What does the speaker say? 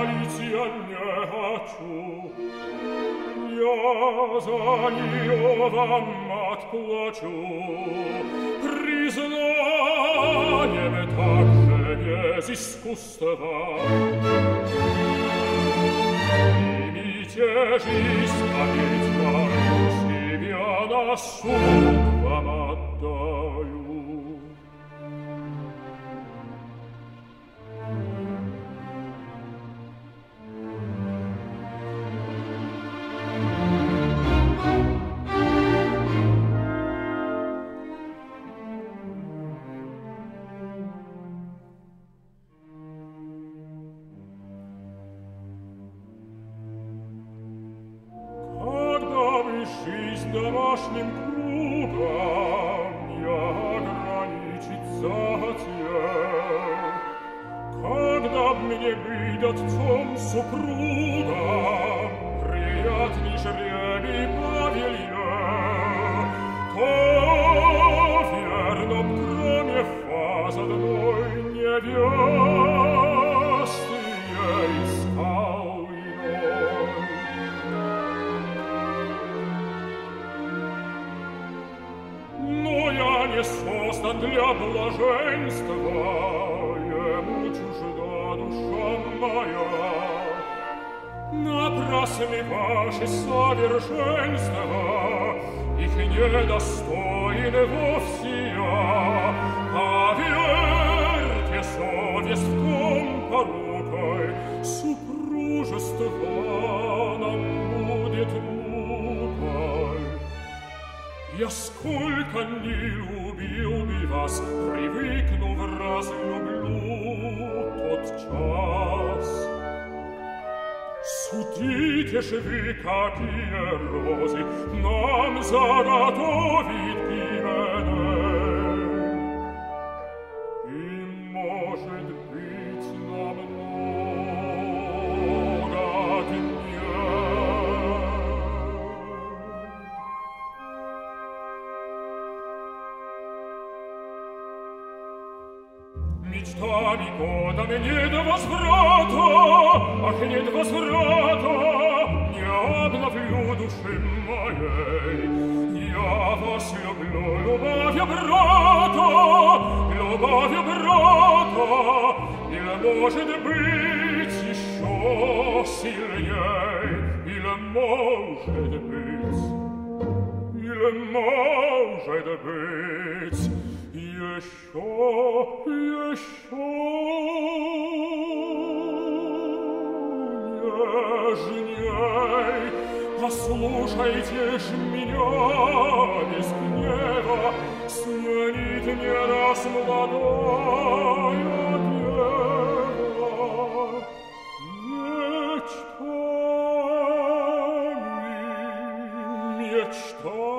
вас хвалить я не хочу. Я за нее вам отплачу признанием также без искусства. Примите жизнь, опять мою, себя на суд вам отдаю. жизнь домашним кругом я ограничить захотел, когда б мне быть отцом супругом приятный жребий я не создан для блаженства, Ему чужда душа моя. Напрасны ваши совершенства, Их недостоин вовсе я. А верьте, совесть в том порукой, Супружество Я сколько не любил бы вас, привыкнув разлюблю тот час. Судите ж вы, какие розы нам заготовит Гименей. Мечтами годами нет возврата, Ах, нет возврата, Не обновлю души моей. Я вас люблю, любовью брата, Любовью брата, Или, может быть, еще сильней, Или, может быть, или, может быть, еще, еще нежней. Послушайте ж меня без гнева, Сменит не раз молодая дева. Мечтами, мечтами,